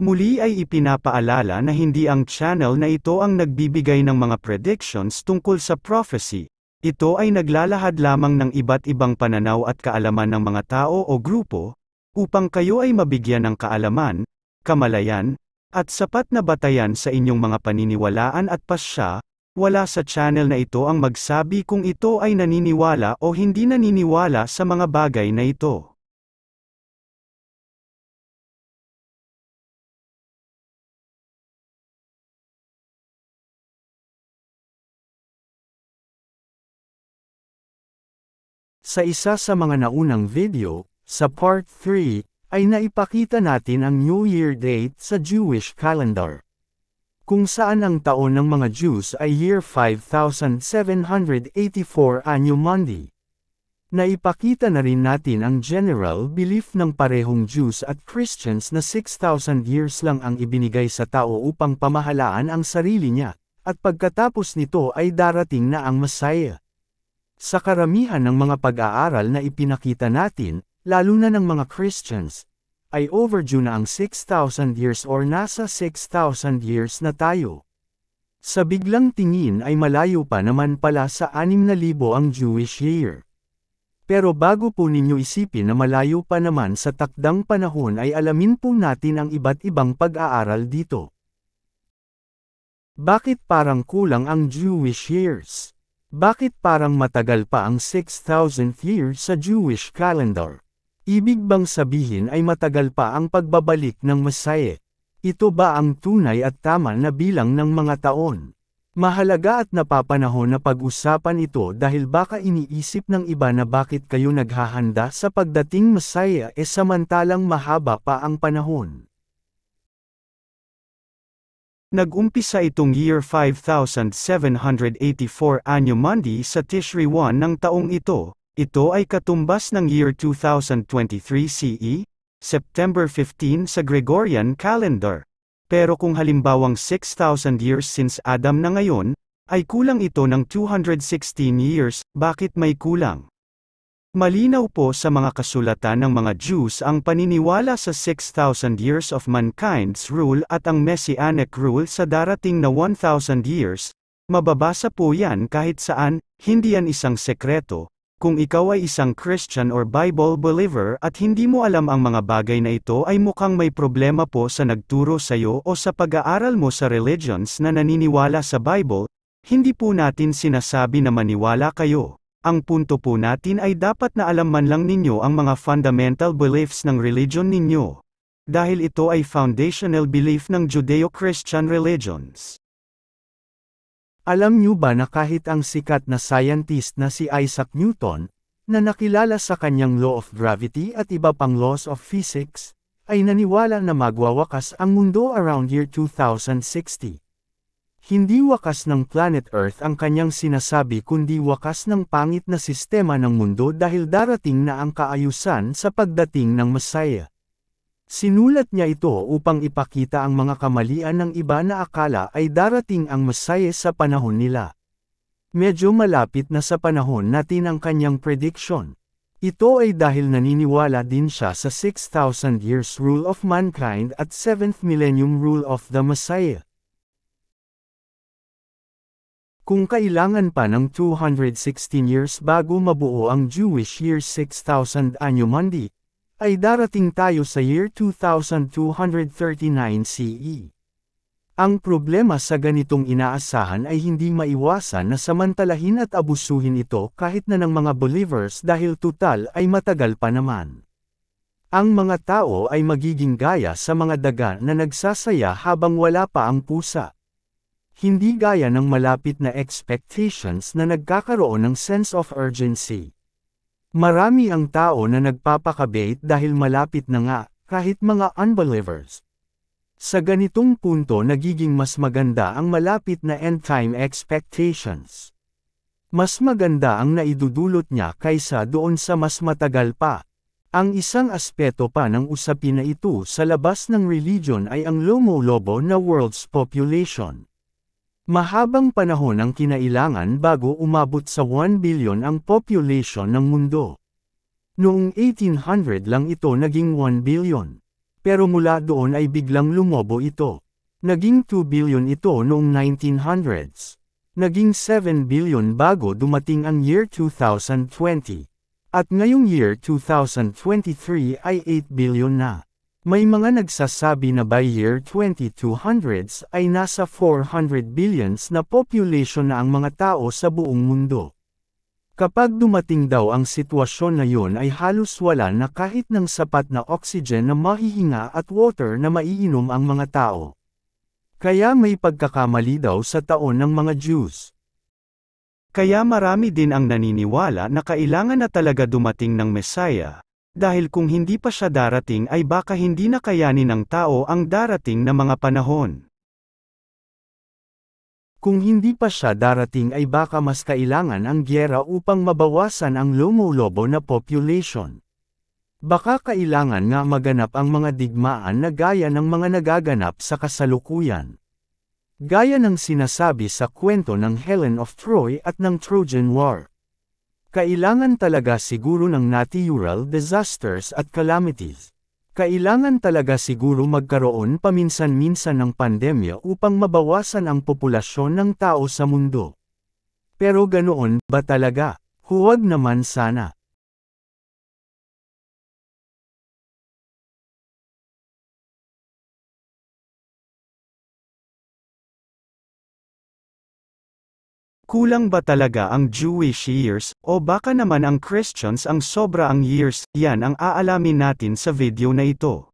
Muli ay ipinapaalala na hindi ang channel na ito ang nagbibigay ng mga predictions tungkol sa prophecy. Ito ay naglalahad lamang ng iba't ibang pananaw at kaalaman ng mga tao o grupo, upang kayo ay mabigyan ng kaalaman, kamalayan, at sapat na batayan sa inyong mga paniniwalaan at pasya, wala sa channel na ito ang magsabi kung ito ay naniniwala o hindi naniniwala sa mga bagay na ito. Sa isa sa mga naunang video, sa part 3, ay naipakita natin ang New Year date sa Jewish calendar. Kung saan ang taon ng mga Jews ay year 5784 Anno Mundi. Naipakita na rin natin ang general belief ng parehong Jews at Christians na 6,000 years lang ang ibinigay sa tao upang pamahalaan ang sarili niya, at pagkatapos nito ay darating na ang Messiah. Sa karamihan ng mga pag-aaral na ipinakita natin, lalo na ng mga Christians, ay overdue na ang 6,000 years or nasa 6,000 years na tayo. Sa biglang tingin ay malayo pa naman pala sa 6,000 ang Jewish year. Pero bago po ninyo isipin na malayo pa naman sa takdang panahon ay alamin po natin ang iba't ibang pag-aaral dito. Bakit parang kulang ang Jewish years? Bakit parang matagal pa ang 6,000th year sa Jewish calendar? Ibig bang sabihin ay matagal pa ang pagbabalik ng Messiah? Ito ba ang tunay at tama na bilang ng mga taon? Mahalaga at napapanahon na pag-usapan ito dahil baka iniisip ng iba na bakit kayo naghahanda sa pagdating Messiah e samantalang mahaba pa ang panahon. Nag-umpisa itong year 5784 Anno Mundi sa Tishri 1 ng taong ito. Ito ay katumbas ng year 2023 CE, September 15 sa Gregorian calendar. Pero kung halimbawang 6,000 years since Adam na ngayon, ay kulang ito ng 216 years, bakit may kulang? Malinaw po sa mga kasulatan ng mga Jews ang paniniwala sa 6,000 years of mankind's rule at ang messianic rule sa darating na 1,000 years. Mababasa po yan kahit saan, hindi yan isang sekreto. Kung ikaw ay isang Christian or Bible believer at hindi mo alam ang mga bagay na ito ay mukhang may problema po sa nagturo sa iyo o sa pag-aaral mo sa religions na naniniwala sa Bible, hindi po natin sinasabi na maniwala kayo. Ang punto po natin ay dapat na alam man lang ninyo ang mga fundamental beliefs ng religion ninyo. Dahil ito ay foundational belief ng Judeo-Christian religions. Alam niyo ba na kahit ang sikat na scientist na si Isaac Newton, na nakilala sa kanyang law of gravity at iba pang laws of physics, ay naniwala na magwawakas ang mundo around year 2060. Hindi wakas ng planet Earth ang kanyang sinasabi kundi wakas ng pangit na sistema ng mundo dahil darating na ang kaayusan sa pagdating ng Messiah. Sinulat niya ito upang ipakita ang mga kamalian ng iba na akala ay darating ang Messiah sa panahon nila. Medyo malapit na sa panahon natin ang kanyang prediction. Ito ay dahil naniniwala din siya sa 6,000 years rule of mankind at 7th millennium rule of the Messiah. Kung kailangan pa ng 216 years bago mabuo ang Jewish year 6000 Anno Mundi, ay darating tayo sa year 2239 CE. Ang problema sa ganitong inaasahan ay hindi maiwasan na samantalahin at abusuhin ito kahit na ng mga believers dahil tutal ay matagal pa naman. Ang mga tao ay magiging gaya sa mga daga na nagsasaya habang wala pa ang pusa. Hindi gaya ng malapit na expectations na nagkakaroon ng sense of urgency. Marami ang tao na nagpapakabait dahil malapit na nga, kahit mga unbelievers. Sa ganitong punto nagiging mas maganda ang malapit na end-time expectations. Mas maganda ang naidudulot niya kaysa doon sa mas matagal pa. Ang isang aspeto pa ng usapin na ito sa labas ng religion ay ang lomo-lobo na world's population. Mahabang panahon ang kinailangan bago umabot sa 1 billion ang population ng mundo. Noong 1800 lang ito naging 1 billion. Pero mula doon ay biglang lumobo ito. Naging 2 billion ito noong 1900s. Naging 7 billion bago dumating ang year 2020. At ngayong year 2023 ay 8 billion na. May mga nagsasabi na by year 2200s ay nasa 400 billions na population na ang mga tao sa buong mundo. Kapag dumating daw ang sitwasyon na yon ay halos wala na kahit ng sapat na oxygen na mahihinga at water na maiinom ang mga tao. Kaya may pagkakamali daw sa taon ng mga Jews. Kaya marami din ang naniniwala na kailangan na talaga dumating ng Messiah, dahil kung hindi pa siya darating ay baka hindi na kayanin ng tao ang darating na mga panahon. Kung hindi pa siya darating ay baka mas kailangan ang gyera upang mabawasan ang lumulobo na population. Baka kailangan nga maganap ang mga digmaan na gaya ng mga nagaganap sa kasalukuyan. Gaya ng sinasabi sa kwento ng Helen of Troy at ng Trojan War. Kailangan talaga siguro ng natural disasters at calamities. Kailangan talaga siguro magkaroon paminsan-minsan ng pandemya upang mabawasan ang populasyon ng tao sa mundo. Pero ganoon ba talaga? Huwag naman sana. Kulang ba talaga ang Jewish years, o baka naman ang Christians ang sobra ang years, yan ang aalamin natin sa video na ito.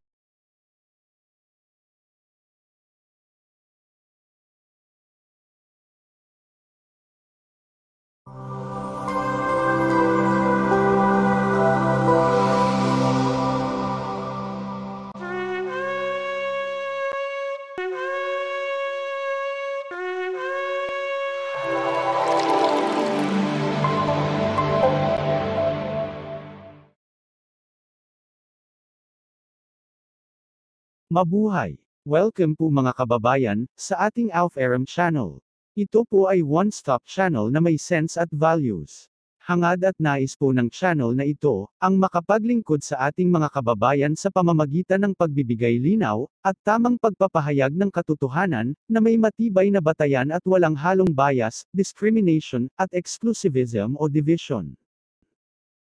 Mabuhay! Welcome po mga kababayan, sa ating Alf Aram channel. Ito po ay one-stop channel na may sense at values. Hangad at nais po ng channel na ito, ang makapaglingkod sa ating mga kababayan sa pamamagitan ng pagbibigay linaw, at tamang pagpapahayag ng katotohanan, na may matibay na batayan at walang halong bias, discrimination, at exclusivism o division.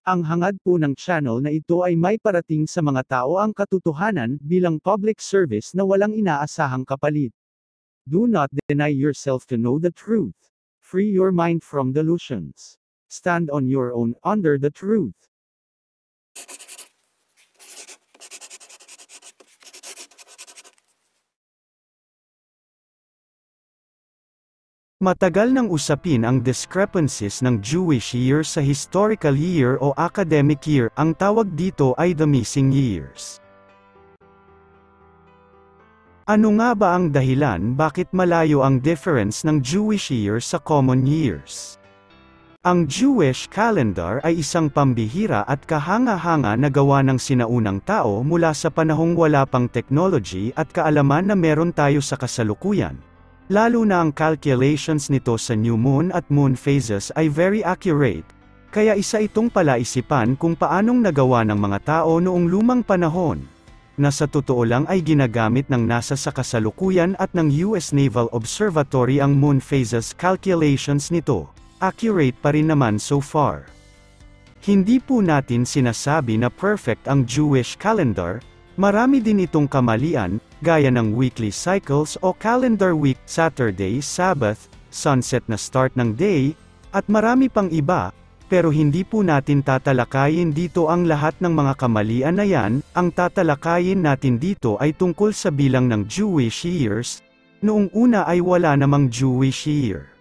Ang hangad po ng channel na ito ay may parating sa mga tao ang katotohanan bilang public service na walang inaasahang kapalit. Do not deny yourself to know the truth. Free your mind from delusions. Stand on your own under the truth. Matagal nang usapin ang discrepancies ng Jewish year sa historical year o academic year, ang tawag dito ay the missing years. Ano nga ba ang dahilan bakit malayo ang difference ng Jewish year sa common years? Ang Jewish calendar ay isang pambihira at kahanga-hanga na gawa ng sinaunang tao mula sa panahong wala pang technology at kaalaman na meron tayo sa kasalukuyan. Lalo na ang calculations nito sa new moon at moon phases ay very accurate, kaya isa itong palaisipan kung paanong nagawa ng mga tao noong lumang panahon, na sa totoo lang ay ginagamit ng NASA sa kasalukuyan at ng US Naval Observatory ang moon phases calculations nito, accurate pa rin naman so far. Hindi po natin sinasabi na perfect ang Jewish calendar, marami din itong kamalian, gaya ng weekly cycles o calendar week, Saturday, Sabbath, sunset na start ng day, at marami pang iba, pero hindi po natin tatalakayin dito ang lahat ng mga kamalian na yan, ang tatalakayin natin dito ay tungkol sa bilang ng Jewish years, noong una ay wala namang Jewish year.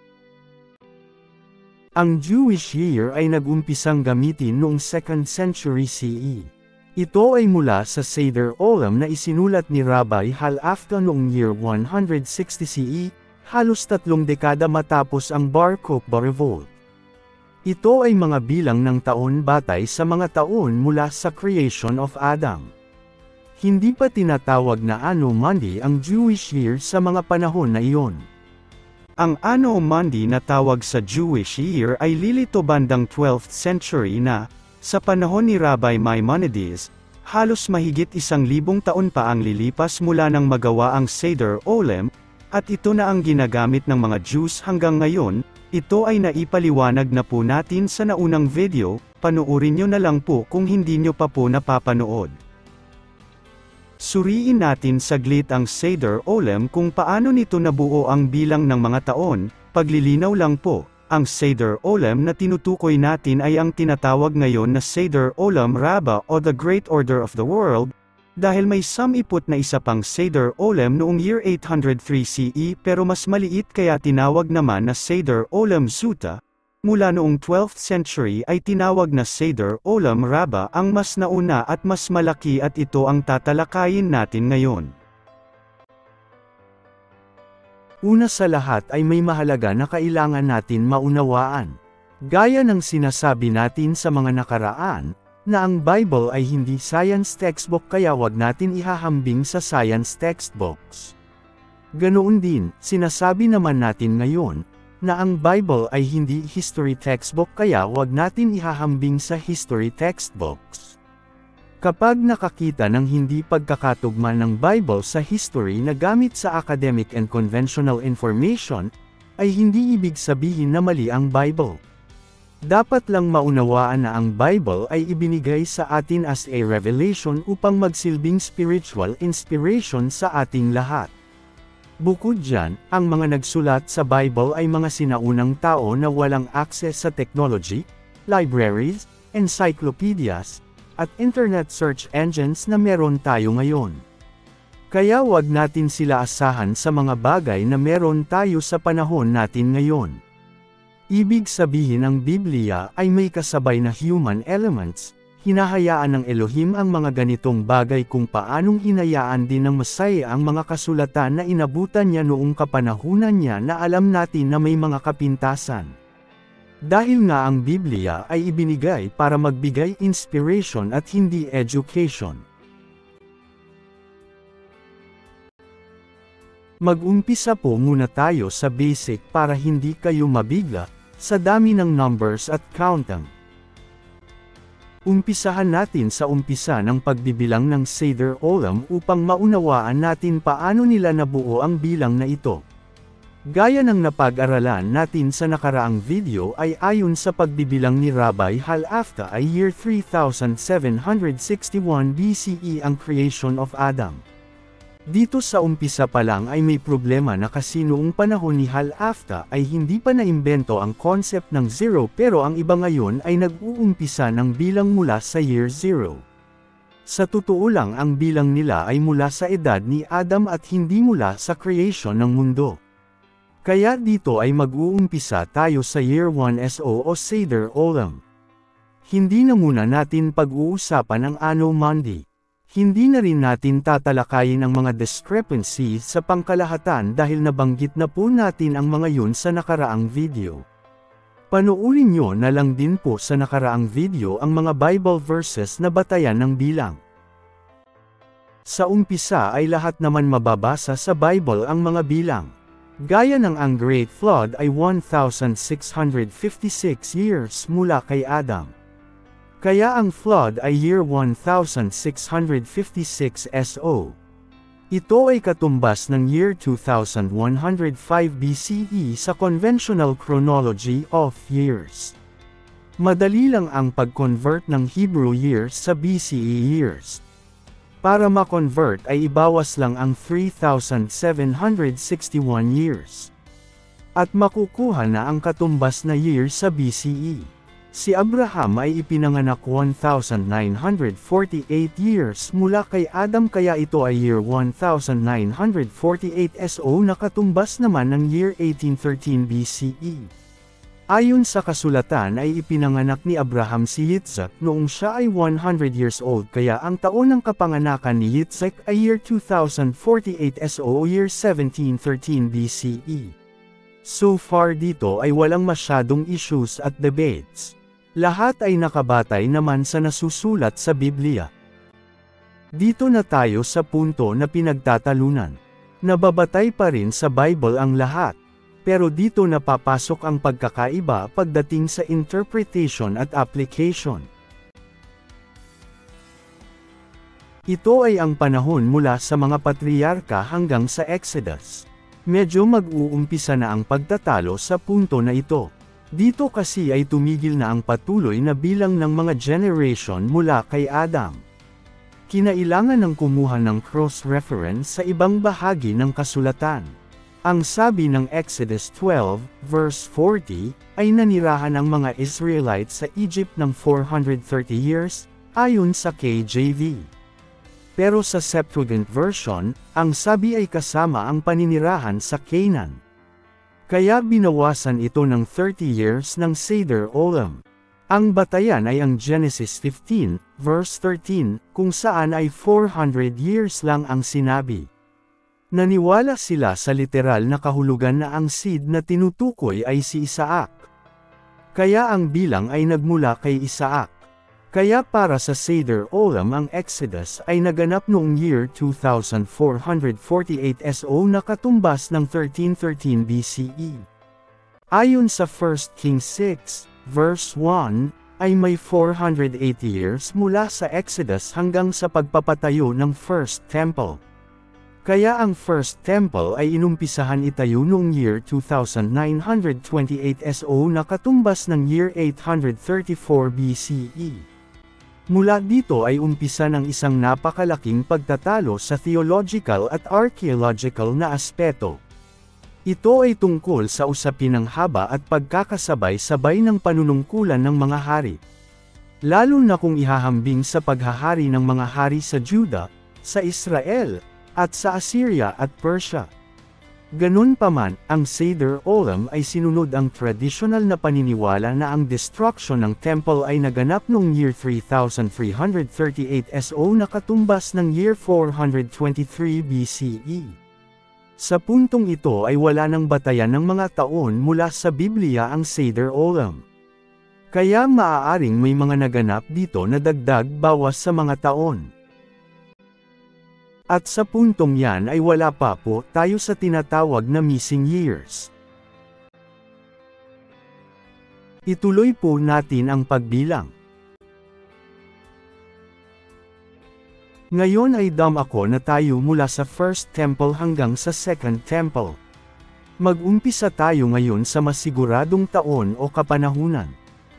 Ang Jewish year ay nagumpisang gamitin noong 2nd century CE. Ito ay mula sa Seder Olam na isinulat ni Rabbi Hal-Afka noong year 160 CE, halos tatlong dekada matapos ang Bar Kokhba Revolt. Ito ay mga bilang ng taon batay sa mga taon mula sa creation of Adam. Hindi pa tinatawag na Anno Mundi ang Jewish year sa mga panahon na iyon. Ang Anno Mundi na tawag sa Jewish year ay lilito bandang 12th century na, sa panahon ni Rabbi Maimonides, Halos mahigit isang libong taon pa ang lilipas mula nang magawa ang Seder Olam, at ito na ang ginagamit ng mga Jews hanggang ngayon, ito ay naipaliwanag na po natin sa naunang video, panuorin nyo na lang po kung hindi nyo pa po napapanood. Suriin natin saglit ang Seder Olam kung paano nito nabuo ang bilang ng mga taon, paglilinaw lang po. Ang Seder Olam na tinutukoy natin ay ang tinatawag ngayon na Seder Olam Rabbah o the Great Order of the World, dahil may samiput na isa pang Seder Olam noong year 803 CE pero mas maliit kaya tinawag naman na Seder Olam Zuta, mula noong 12th century ay tinawag na Seder Olam Rabbah ang mas nauna at mas malaki at ito ang tatalakayin natin ngayon. Una sa lahat ay may mahalaga na kailangan natin maunawaan. Gaya ng sinasabi natin sa mga nakaraan, na ang Bible ay hindi science textbook kaya wag natin ihahambing sa science textbooks. Ganoon din, sinasabi naman natin ngayon, na ang Bible ay hindi history textbook kaya wag natin ihahambing sa history textbooks. Kapag nakakita ng hindi pagkakatugma ng Bible sa history na gamit sa academic and conventional information, ay hindi ibig sabihin na mali ang Bible. Dapat lang maunawaan na ang Bible ay ibinigay sa atin as a revelation upang magsilbing spiritual inspiration sa ating lahat. Bukod dyan, ang mga nagsulat sa Bible ay mga sinaunang tao na walang access sa technology, libraries, encyclopedias, at internet search engines na meron tayo ngayon. Kaya wag natin sila asahan sa mga bagay na meron tayo sa panahon natin ngayon. Ibig sabihin ang Biblia ay may kasabay na human elements, hinahayaan ng Elohim ang mga ganitong bagay kung paanong hinayaan din ng Masaya ang mga kasulatan na inabutan niya noong kapanahunan niya na alam natin na may mga kapintasan. Dahil nga ang Biblia ay ibinigay para magbigay inspiration at hindi education. Mag-umpisa po muna tayo sa basic para hindi kayo mabigla, sa dami ng numbers at countang. Umpisahan natin sa umpisa ng pagbibilang ng Seder Olam upang maunawaan natin paano nila nabuo ang bilang na ito. Gaya ng napag-aralan natin sa nakaraang video ay ayon sa pagbibilang ni Rabbi Halafta ay year 3761 BCE ang creation of Adam. Dito sa umpisa pa lang ay may problema na kasi noong panahon ni Halafta ay hindi pa naimbento ang concept ng zero pero ang iba ngayon ay nag-uumpisa ng bilang mula sa year zero. Sa totoo lang ang bilang nila ay mula sa edad ni Adam at hindi mula sa creation ng mundo. Kaya dito ay mag-uumpisa tayo sa Year 1 SO o Seder Olam. Hindi na muna natin pag-uusapan ang Anno Mundi. Hindi na rin natin tatalakayin ang mga discrepancies sa pangkalahatan dahil nabanggit na po natin ang mga yun sa nakaraang video. Panuulin nyo na lang din po sa nakaraang video ang mga Bible verses na batayan ng bilang. Sa umpisa ay lahat naman mababasa sa Bible ang mga bilang. Gaya ng ang Great Flood ay 1,656 years mula kay Adam. Kaya ang flood ay year 1656 SO. Ito ay katumbas ng year 2105 BCE sa conventional chronology of years. Madali lang ang pag-convert ng Hebrew years sa BCE years. Para ma-convert ay ibawas lang ang 3,761 years. At makukuha na ang katumbas na year sa BCE. Si Abraham ay ipinanganak 1,948 years mula kay Adam kaya ito ay year 1948 SO na katumbas naman ng year 1813 BCE. Ayon sa kasulatan ay ipinanganak ni Abraham si Yitzhak noong siya ay 100 years old kaya ang taon ng kapanganakan ni Yitzhak ay year 2048 SO year 1713 BCE. So far dito ay walang masyadong issues at debates. Lahat ay nakabatay naman sa nasusulat sa Biblia. Dito na tayo sa punto na pinagtatalunan. Nababatay pa rin sa Bible ang lahat. Pero dito napapasok ang pagkakaiba pagdating sa interpretation at application. Ito ay ang panahon mula sa mga patriarka hanggang sa Exodus. Medyo mag-uumpisa na ang pagtatalo sa punto na ito. Dito kasi ay tumigil na ang patuloy na bilang ng mga generation mula kay Adam. Kinailangan ng kumuha ng cross-reference sa ibang bahagi ng kasulatan. Ang sabi ng Exodus 12, verse 40, ay nanirahan ang mga Israelites sa Egypt ng 430 years, ayon sa KJV. Pero sa Septuagint version, ang sabi ay kasama ang paninirahan sa Canaan. Kaya binawasan ito ng 30 years ng Seder Olam. Ang batayan ay ang Genesis 15, verse 13, kung saan ay 400 years lang ang sinabi. Naniwala sila sa literal na kahulugan na ang seed na tinutukoy ay si Isaac. Kaya ang bilang ay nagmula kay Isaac. Kaya para sa Seder Olam ang Exodus ay naganap noong year 2448 SO na katumbas ng 1313 BCE. Ayon sa 1 Kings 6, verse 1, ay may 480 years mula sa Exodus hanggang sa pagpapatayo ng First Temple. Kaya ang First Temple ay inumpisahan itayo noong year 2928 SO na katumbas ng year 834 BCE. Mula dito ay umpisa ng isang napakalaking pagtatalo sa theological at archaeological na aspeto. Ito ay tungkol sa usapin ng haba at pagkakasabay-sabay ng panunungkulan ng mga hari. Lalo na kung ihahambing sa paghahari ng mga hari sa Juda, sa Israel, at sa Assyria at Persia. Ganun pa man, ang Seder Olam ay sinunod ang traditional na paniniwala na ang destruction ng temple ay naganap noong year 3338 SO na katumbas ng year 423 BCE. Sa puntong ito ay wala nang batayan ng mga taon mula sa Biblia ang Seder Olam. Kaya maaaring may mga naganap dito na dagdag bawas sa mga taon. At sa puntong yan ay wala pa po tayo sa tinatawag na missing years. Ituloy po natin ang pagbilang. Ngayon ay dam ako na tayo mula sa First Temple hanggang sa Second Temple. Mag-umpisa tayo ngayon sa masiguradong taon o kapanahunan.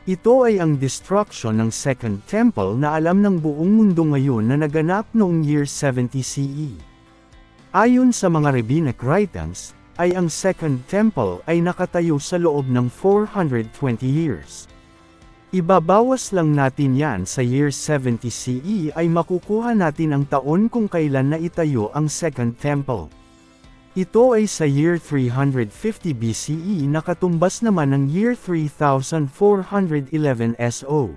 Ito ay ang destruction ng Second Temple na alam ng buong mundo ngayon na naganap noong year 70 CE. Ayon sa mga rabbinic writings, ay ang Second Temple ay nakatayo sa loob ng 420 years. Ibabawas lang natin yan sa year 70 CE ay makukuha natin ang taon kung kailan na itayo ang Second Temple. Ito ay sa year 350 BCE na katumbas naman ng year 3411 SO.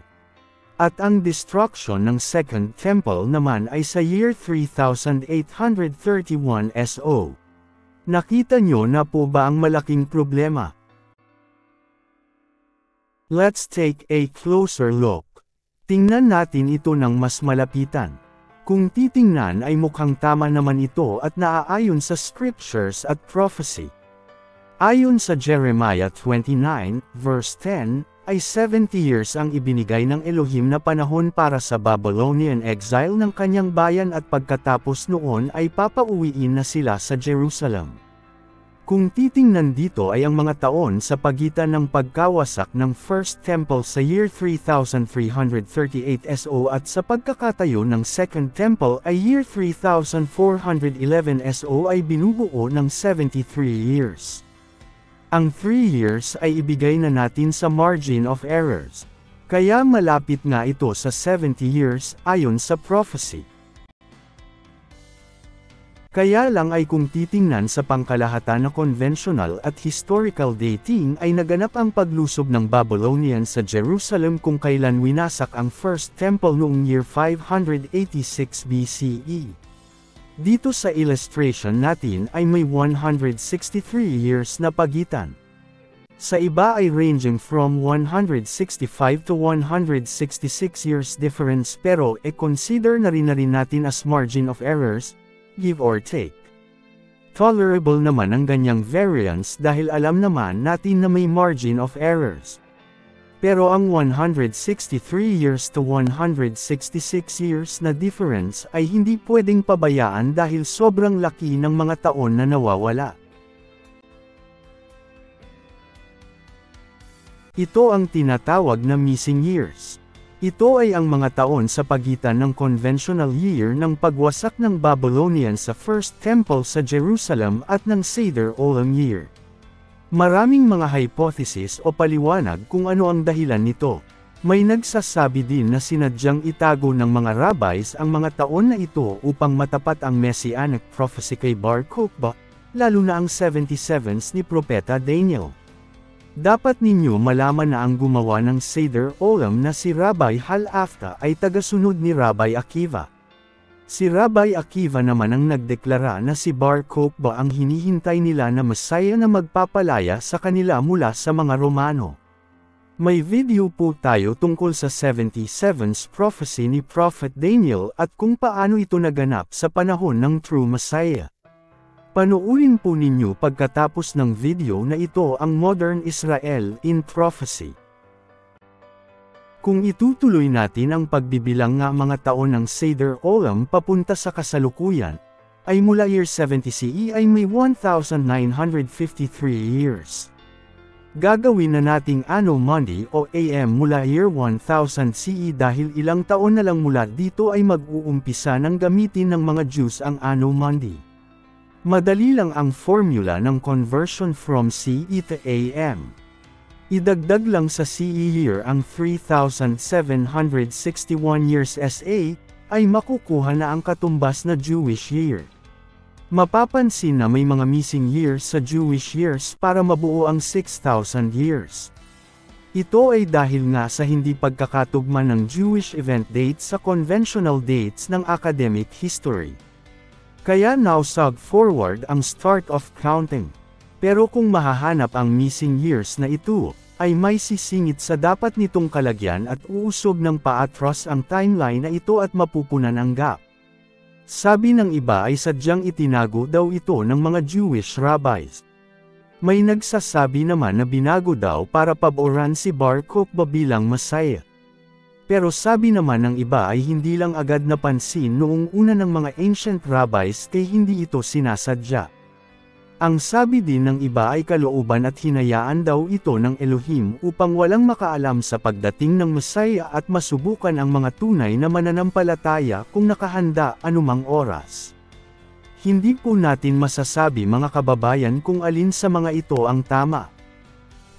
At ang destruction ng Second Temple naman ay sa year 3831 SO. Nakita nyo na po ba ang malaking problema? Let's take a closer look. Tingnan natin ito ng mas malapitan. Kung titingnan ay mukhang tama naman ito at naaayon sa scriptures at prophecy. Ayon sa Jeremiah 29, verse 10, ay 70 years ang ibinigay ng Elohim na panahon para sa Babylonian exile ng kanyang bayan at pagkatapos noon ay papauwiin na sila sa Jerusalem. Kung titingnan dito ay ang mga taon sa pagitan ng pagkawasak ng First Temple sa year 3338 SO at sa pagkakatayo ng Second Temple ay year 3411 SO ay binubuo ng 73 years. Ang 3 years ay ibigay na natin sa margin of errors. Kaya malapit nga ito sa 70 years ayon sa prophecy. Kaya lang ay kung titingnan sa pangkalahatan na conventional at historical dating ay naganap ang paglusob ng Babylonian sa Jerusalem kung kailan winasak ang First Temple noong year 586 BCE. Dito sa illustration natin ay may 163 years na pagitan. Sa iba ay ranging from 165 to 166 years difference pero e-consider na rin na rin natin as margin of errors, give or take. Tolerable naman ang ganyang variance dahil alam naman natin na may margin of errors. Pero ang 163 years to 166 years na difference ay hindi pwedeng pabayaan dahil sobrang laki ng mga taon na nawawala. Ito ang tinatawag na missing years. Ito ay ang mga taon sa pagitan ng conventional year ng pagwasak ng Babylonian sa First Temple sa Jerusalem at ng Seder Olam year. Maraming mga hypothesis o paliwanag kung ano ang dahilan nito. May nagsasabi din na sinadyang itago ng mga rabbis ang mga taon na ito upang matapat ang messianic prophecy kay Bar Kokhba, lalo na ang 77s ni Propeta Daniel. Dapat ninyo malaman na ang gumawa ng Seder Olam na si Rabbi Hal-Afta ay tagasunod ni Rabbi Akiva. Si Rabbi Akiva naman ang nagdeklara na si Bar Kokhba ang hinihintay nila na Masaya na magpapalaya sa kanila mula sa mga Romano. May video po tayo tungkol sa 77's prophecy ni Prophet Daniel at kung paano ito naganap sa panahon ng True Messiah. Panuurin po ninyo pagkatapos ng video na ito ang Modern Israel in Prophecy. Kung itutuloy natin ang pagbibilang nga mga taon ng Seder Olam papunta sa kasalukuyan, ay mula year 70 CE ay may 1,953 years. Gagawin na nating Anno Mundi o AM mula year 1000 CE dahil ilang taon na lang mula dito ay mag-uumpisa ng gamitin ng mga Jews ang Anno Mundi. Madali lang ang formula ng conversion from CE to AM. Idagdag lang sa CE year ang 3,761 years SA, ay makukuha na ang katumbas na Jewish year. Mapapansin na may mga missing years sa Jewish years para mabuo ang 6,000 years. Ito ay dahil nga sa hindi pagkakatugma ng Jewish event dates sa conventional dates ng academic history. Kaya now forward ang start of counting. Pero kung mahahanap ang missing years na ito, ay may sisingit sa dapat nitong kalagyan at uusog ng paatros ang timeline na ito at mapupunan ang gap. Sabi ng iba ay sadyang itinago daw ito ng mga Jewish rabbis. May nagsasabi naman na binago daw para paboran si Bar Kokhba bilang Messiah. Pero sabi naman ng iba ay hindi lang agad napansin noong una ng mga ancient rabbis kay hindi ito sinasadya. Ang sabi din ng iba ay kalooban at hinayaan daw ito ng Elohim upang walang makaalam sa pagdating ng Messiah at masubukan ang mga tunay na mananampalataya kung nakahanda anumang oras. Hindi po natin masasabi mga kababayan kung alin sa mga ito ang tama.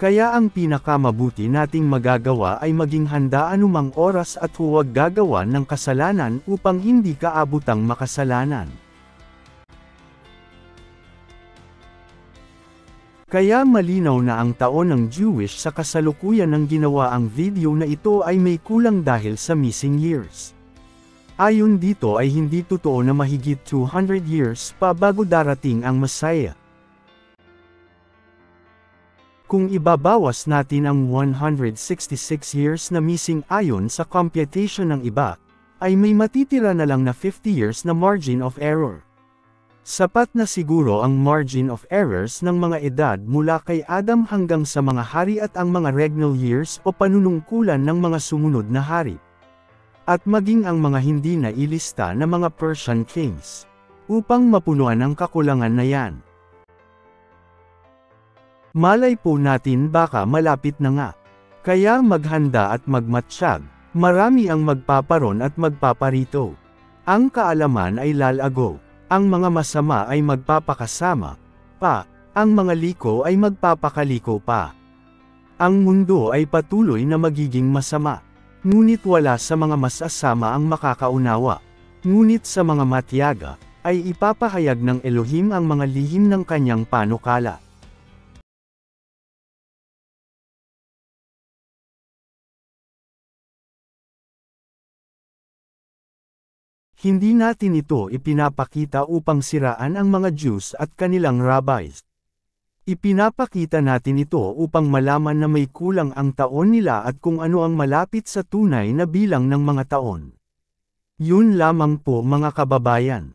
Kaya ang pinakamabuti nating magagawa ay maging handa anumang oras at huwag gagawa ng kasalanan upang hindi ka abutang makasalanan. Kaya malinaw na ang taon ng Jewish sa kasalukuyan ng ginawa ang video na ito ay may kulang dahil sa missing years. Ayon dito ay hindi totoo na mahigit 200 years pa bago darating ang Messiah. Kung ibabawas natin ang 166 years na missing ayon sa computation ng iba, ay may matitira na lang na 50 years na margin of error. Sapat na siguro ang margin of errors ng mga edad mula kay Adam hanggang sa mga hari at ang mga regnal years o panunungkulan ng mga sumunod na hari. At maging ang mga hindi na ilista na mga Persian kings. Upang mapunuan ang kakulangan na yan. Malay po natin baka malapit na nga. Kaya maghanda at magmatsyag, marami ang magpaparon at magpaparito. Ang kaalaman ay lalago, ang mga masama ay magpapakasama, pa, ang mga liko ay magpapakaliko pa. Ang mundo ay patuloy na magiging masama. Ngunit wala sa mga masasama ang makakaunawa. Ngunit sa mga matyaga, ay ipapahayag ng Elohim ang mga lihim ng kanyang panukala. Hindi natin ito ipinapakita upang siraan ang mga Jews at kanilang rabbis. Ipinapakita natin ito upang malaman na may kulang ang taon nila at kung ano ang malapit sa tunay na bilang ng mga taon. Yun lamang po mga kababayan.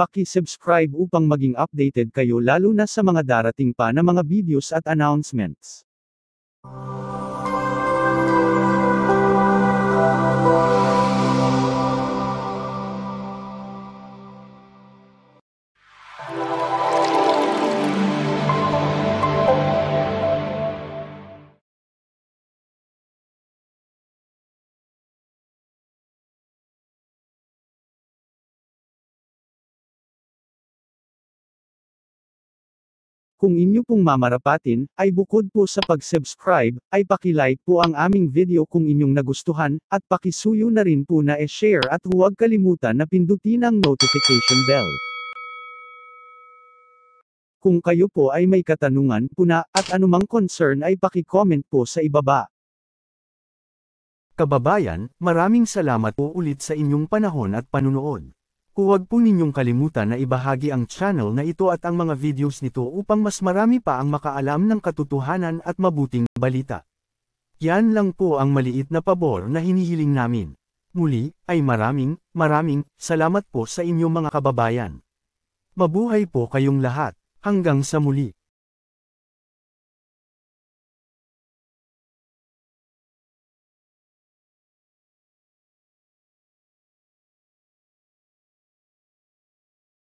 Paki-subscribe upang maging updated kayo lalo na sa mga darating pa na mga videos at announcements. Kung inyo pong mamarapatin, ay bukod po sa pag-subscribe, ay paki-like po ang aming video kung inyong nagustuhan, at pakisuyo na rin po na e-share at huwag kalimutan na pindutin ang notification bell. Kung kayo po ay may katanungan, puna, at anumang concern ay paki-comment po sa ibaba. Kababayan, maraming salamat po ulit sa inyong panahon at panunood. Huwag po ninyong kalimutan na ibahagi ang channel na ito at ang mga videos nito upang mas marami pa ang makaalam ng katotohanan at mabuting balita. Yan lang po ang maliit na pabor na hinihiling namin. Muli, ay maraming, maraming, salamat po sa inyong mga kababayan. Mabuhay po kayong lahat, hanggang sa muli.